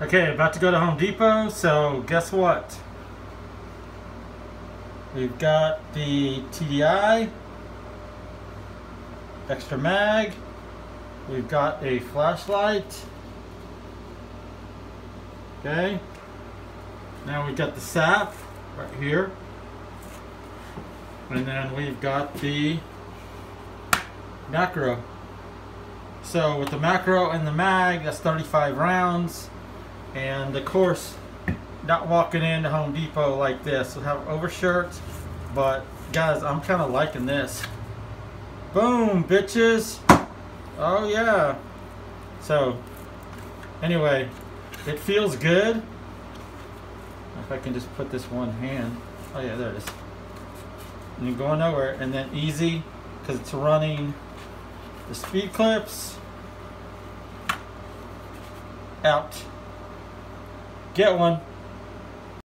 Okay, about to go to Home Depot, so guess what? We've got the TDI, extra mag, we've got a flashlight, okay? Now we've got the sap right here, and then we've got the macro. So with the macro and the mag, that's 35 rounds. And of course, not walking into Home Depot like this. We'll have overshirts, but guys, I'm kind of liking this. Boom, bitches. Oh yeah. So, anyway, it feels good. If I can just put this one hand. Oh yeah, there it is. And you're going nowhere. And then easy, because it's running the speed clips out. Get one.